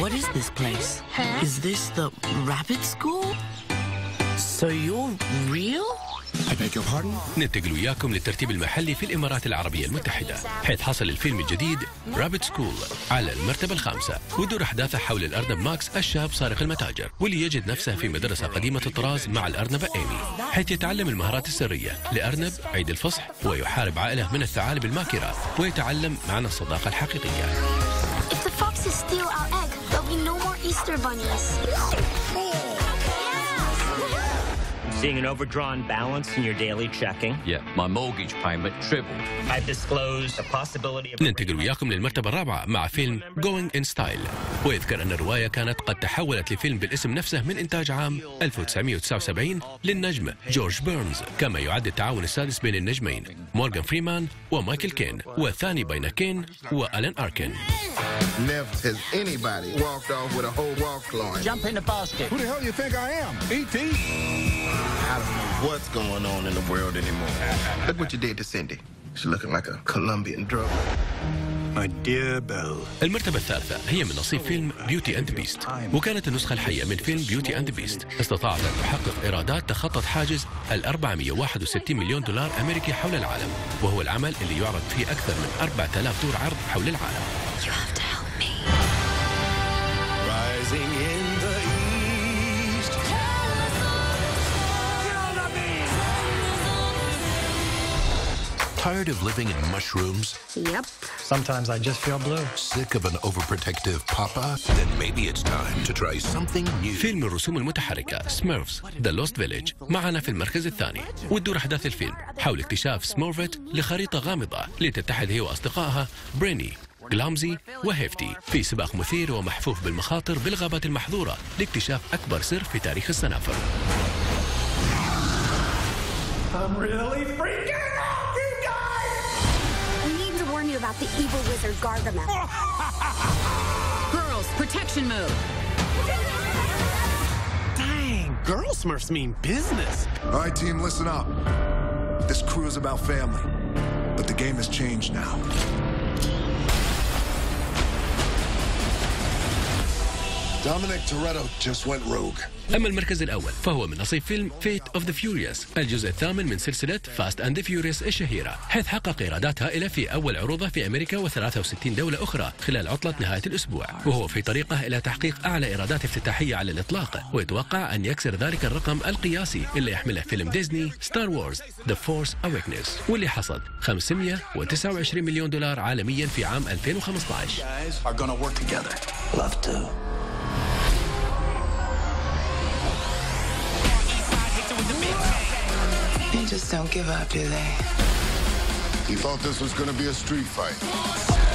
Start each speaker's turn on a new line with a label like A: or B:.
A: What is this place?
B: Huh?
A: Is this the rabbit school? So you're real?
C: I beg your pardon?
D: ننتقل وياكم للترتيب المحلي في الإمارات العربية المتحدة حيث حصل الفيلم الجديد Rabbit School على المرتبة الخامسة وتدور أحداثه حول الأرنب ماكس الشاب سارق المتاجر واللي يجد نفسه في مدرسة قديمة الطراز مع الأرنبة إيمي حيث يتعلم المهارات السرية لأرنب عيد الفصح ويحارب عائلة من الثعالب الماكرة ويتعلم معنى الصداقة الحقيقية
B: If the foxes steal our egg, there'll be no more Easter bunnies.
E: Seeing an overdrawn balance in your daily checking.
F: Yeah, my mortgage payment tripled.
E: I've disclosed the possibility of
D: ننتقل وياكم للمرتبة الرابعة مع فيلم Going in Style ويذكر أن الرواية كانت قد تحولت لفيلم بالاسم نفسه من إنتاج عام 1979 للنجم جورج بيرنز كما يعد التعاون السادس بين النجمين مورغان فريمان ومايكل كين والثاني بين كين وألين
G: أركين. What's going on in the world anymore? Look what you did to Cindy. She's looking like a Colombian drug.
C: My dear Belle.
D: المرتبة الثالثة هي من نصيب فيلم Beauty and Beast وكانت النسخة الحية من فيلم Beauty and Beast استطاعت أن تحقق إيرادات تخطت حاجز ال 461 مليون دولار أمريكي حول العالم وهو العمل اللي يعرض في أكثر من 4000 دور عرض حول العالم
H: Tired of living in mushrooms?
B: Yep.
I: Sometimes I just feel blue.
H: Sick of an overprotective papa? Then maybe it's time to try something new.
D: فيلم الرسوم المتحركة Smurfs The Lost Village معنا في المركز الثاني وتدور أحداث الفيلم حول اكتشاف سمورفيت لخريطة غامضة لتتحد هي وأصدقائها بريني جلامزي وهيفتي في سباق مثير ومحفوف بالمخاطر بالغابات المحظورة لاكتشاف أكبر سر في تاريخ السنافر
I: I'm really freaking out, you guys!
B: We need to warn you about the evil wizard Gargamel.
J: Girls, protection move.
I: Dang, girl Smurfs mean business.
C: All right, team, listen up. This crew is about family, but the game has changed now.
D: أما المركز الأول فهو من نصيب فيلم Fate of the Furious الجزء الثامن من سلسلة Fast and Furious الشهيرة حيث حقق إيرادات هائلة في أول عروضه في أمريكا و63 دولة أخرى خلال عطلة نهاية الأسبوع. وهو في طريقه إلى تحقيق أعلى إيرادات افتتاحية على الإطلاق ويتوقع أن يكسر ذلك الرقم القياسي اللي يحمله فيلم ديزني Star Wars The Force Awakens واللي حصد 529 مليون دولار عالميا في عام 2015
K: don't give up, do they?
G: He thought this was gonna be a street fight.